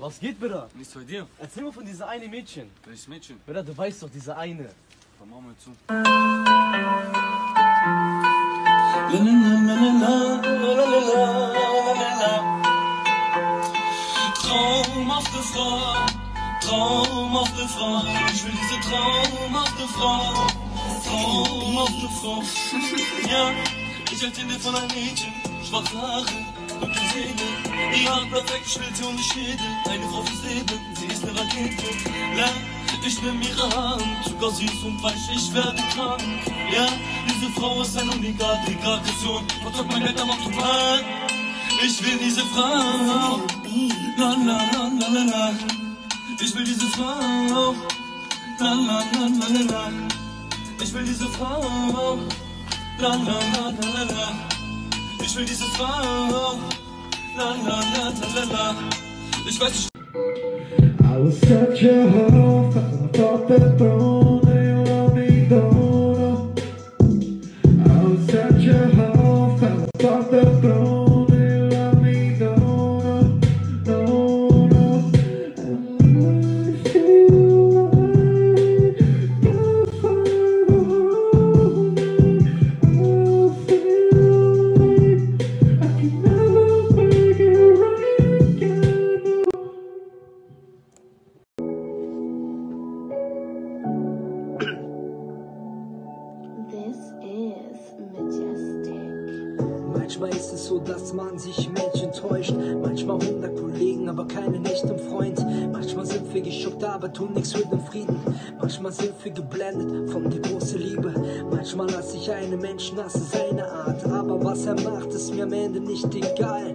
Was geht, Bruder? Nichts bei dir. Erzähl mir von dieser eine Mädchen. Welches Mädchen? Bruder, du weißt doch, diese eine. Komm mal mal zu. Traumhafte Frau, traumhafte Frau, ich will diese traumhafte Frau, traumhafte Frau. Ja, ich erzähle von einem Mädchen, schwarze Haare, dunkle Seele, ihre Haare perfekt, Schnitte und Schädel, eine Frau fürs Leben, sie ist eine Rakete. La, ich nimm ihre Hand, Zucker süß und weich, ich werde krank. Ja, diese Frau ist ein Unikat, die Gratulation, vertraut mein Geld am Autobahn. Ich will diese Frau, la la la la la la. Ich will diese Frau, la la la la la la. Ich will diese Frau, la la la la la la. Ich will diese Frau, la la la la la. Ich weiß nicht. I was such a hoe, fell off the throne, you want me gone. Aber tun nichts für den Frieden. Manchmal sind wir geblendet von der großen Liebe. Manchmal lasse ich einen Menschen hassen seine Art. Aber was er macht, ist mir am Ende nicht egal.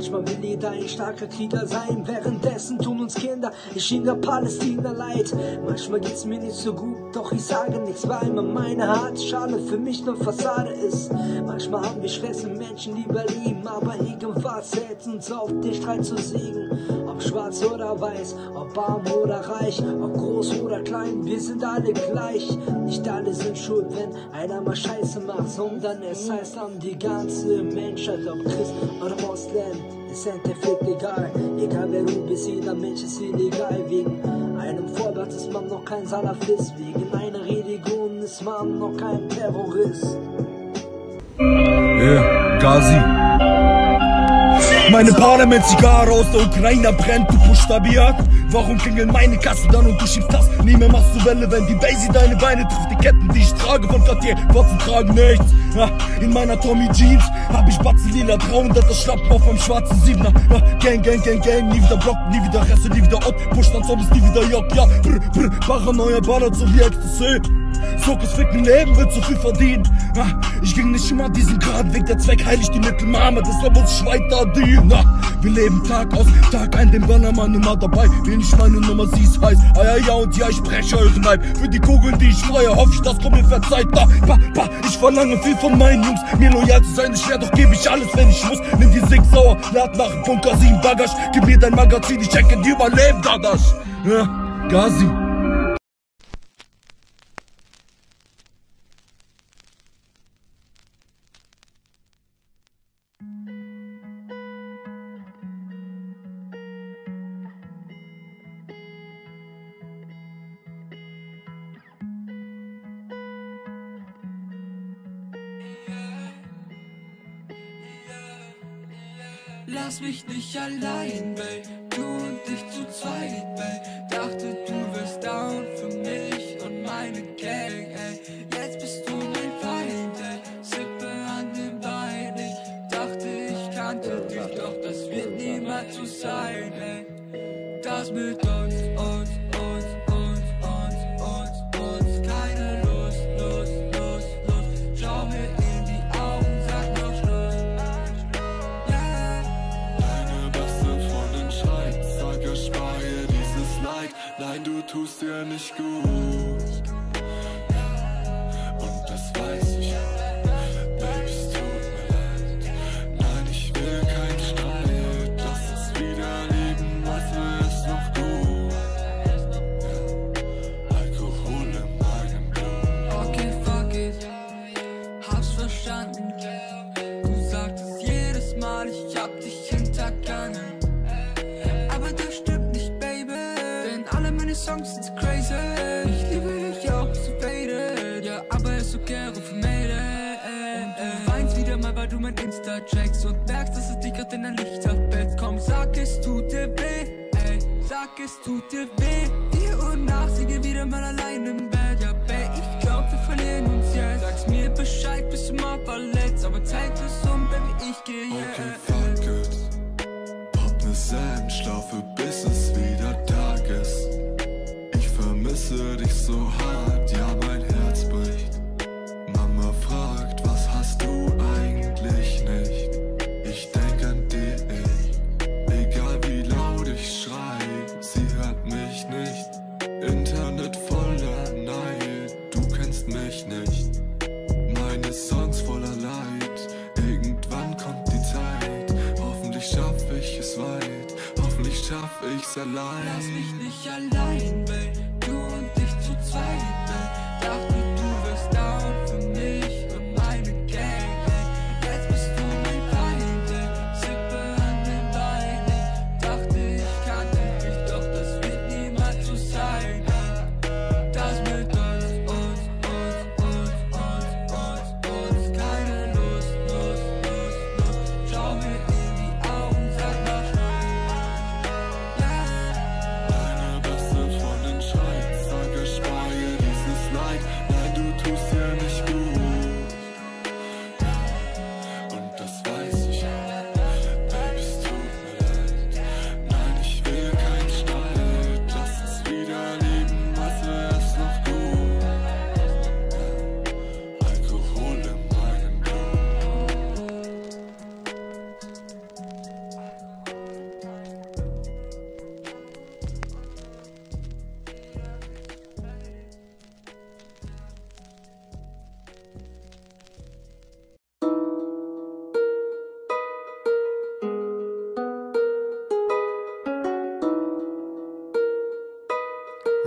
Manchmal will jeder ein starker Krieger sein. Währenddessen tun uns Kinder in China, Palästina leid. Manchmal geht's mir nicht so gut, doch ich sage nichts, weil mir meine harte Schale für mich nur Fassade ist. Manchmal haben wir Stress und Menschen lieber lieben, aber irgendwas hält uns auf, den Streit zu siegen. Ob schwarz oder weiß, ob arm oder reich, ob groß oder klein, wir sind alle gleich. Nicht alle sind schuld, wenn einer mal Scheiße macht, sondern es heißt an die ganze Menschheit, ob Christ oder Moslem. Ist Endeffekt egal, egal wer du bist, jeder Mensch ist illegal. Wegen einem Vorblatt ist man noch kein Salafist, wegen einer Religion ist man noch kein Terrorist. Yeah, Gazi. Meine Parlamentzigarre aus der Ukraine brennt, du Buchstabiert. Warum klingeln meine Kassen dann und du schiebst das? Nie mehr machst du Welle, wenn die Basie deine Beine trifft. Die Ketten, die ich trage von Cartier, Fotzen tragen nichts. Ja, in meiner Tommy Jeans hab ich Batzen lila 300 das Schlappen auf meinem schwarzen Siebener. Ja, gang, gang, gang, gang, nie wieder Block, nie wieder Reste, nie wieder Ott. Push dann Zombies, nie wieder Jock, ja. Brr, brr, Paranoia ballert so wie Ecstasy. Zirkus ficken Leben wird zu viel verdient. Ja, ich ging nicht immer diesen geraden Weg, der Zweck heiligt die Mittel, Mama, das soll uns weiter dienen. Wir leben Tag aus, Tag ein, den Bannermann immer dabei. Wen ich meine Nummer, sie ist heiß. Ah ja, ja, und ja, ich breche euren Leib. Für die Kugeln, die ich freue, hoffe ich, das kommt mir verzeiht. Da, pa, pa, ich verlange viel von meinen Jungs. Mir loyal zu sein ist schwer, doch gebe ich alles, wenn ich muss. Nimm die Six Sauer, lad nach dem Bunker 7 Bagage. Gib mir dein Magazin, ich checke die überleben, Dadasch. Ja, Gazi. Lass mich nicht allein, Babe. Du und ich zu zweit, Babe. Dachte, du wärst down für mich und meine Gang, ey. Jetzt bist du mein Feind, ey. Sippe an dem Bein, ich dachte, ich kannte dich, doch das wird niemals so sein, ey. Das mit uns, Songs sind crazy. Ich liebe dich auch, so faded. Ja, aber ist okay, ruf Mädel. Und du weinst wieder mal, weil du mein Insta checkst und merkst, dass es dich gerade in dein Licht abfällt. Komm, sag es tut dir weh, ey. Sag es tut dir weh. Vier Uhr nachts liege wieder mal allein im Bett. Ja, Babe, ich glaub, wir verlieren uns jetzt. Sag's mir Bescheid, bist du mal verletzt. Aber Zeit ist um, Baby, ich geh jetzt. Okay, fuck it. Pop ne Sam, schlafe bis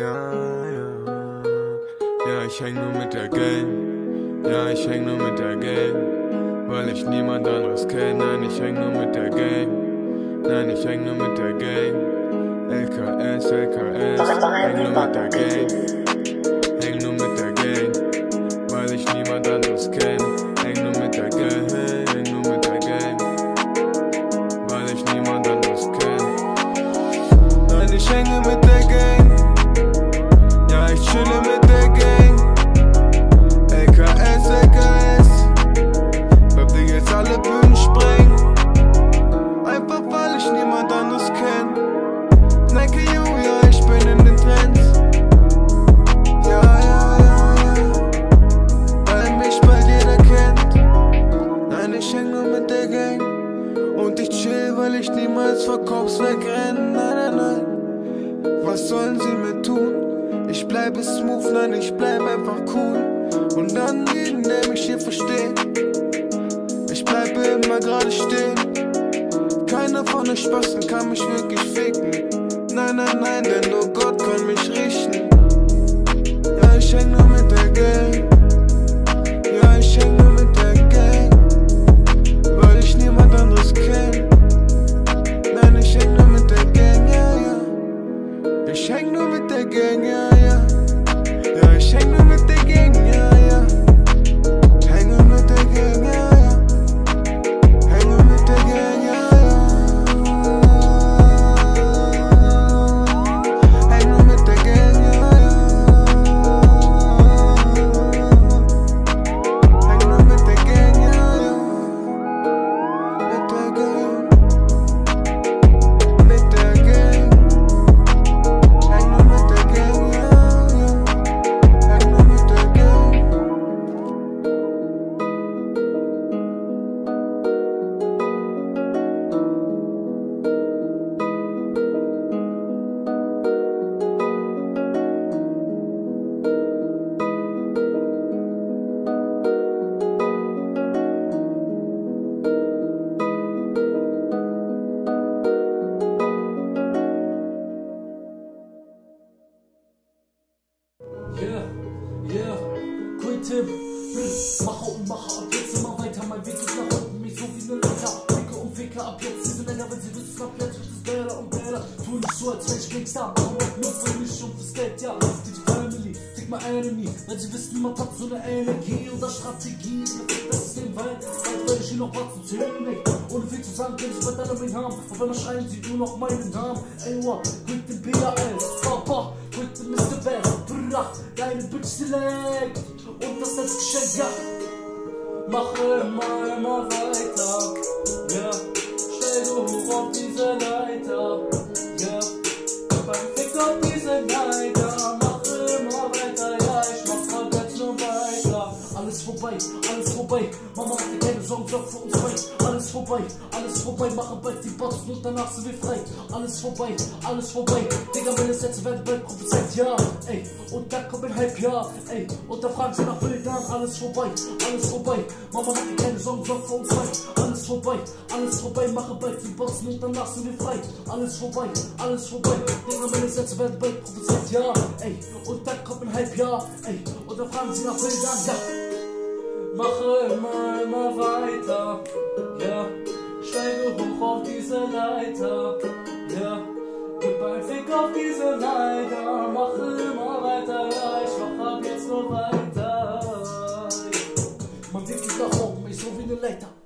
Ja, ja, ja, ich häng nur mit der Gang. Ja, ich häng nur mit der Gang. Weil ich niemand anderes kenn. Nein, ich häng nur mit der Gang. Nein, ich häng nur mit der Gang. LKS, LKS. Häng nur mit der Gang. verkaufst, wegrennen, nein, nein, nein. Was sollen sie mir tun? Ich bleibe smooth, nein, ich bleibe einfach cool. Und dann jeden, der mich hier versteht, ich bleibe immer gerade stehen. Keiner von euch Spasten kann mich wirklich ficken. Nein, nein, nein, denn nur Gott kann mich richten. So, als wär ich Gangster, mach Rap nur für mich und fürs Geld, ja. Fick die Family, fick my enemy, weil sie wissen, niemand hat so eine Energie oder Strategie. Das ist den Welt, bald werde ich hier noch was zu zählen, ey. Ohne viel zu sagen, können sie bald alle mich haben. Auf einmal schreien sie nur sorg für uns zwei. Alles vorbei, alles vorbei. Mache bald die Boxen und danach sind wir frei. Alles vorbei, alles vorbei. Digga, meine Sätze werden bald prophezeit, ja. Ey, und da kommt ein Halbjahr, ey. Und da fragen sie nach Bildern. Alles vorbei, alles vorbei. Mama hat keine Sorgen, sorg für uns zwei. Alles vorbei, alles vorbei. Mache bald die Boxen und danach sind wir frei. Alles vorbei, alles vorbei. Digga, meine Sätze werden bald prophezeit, ja. Ey, und da kommt ein Halbjahr, ey. Und da fragen sie nach Bildern, ja. Mache immer, immer weiter, ja. Steige hoch auf diese Leiter, ja. Gib ein Fick auf diese Leiter, mache immer weiter, ja. Ich mach ab jetzt nur weiter. Man sieht sich nach oben, ich so wie eine Leiter.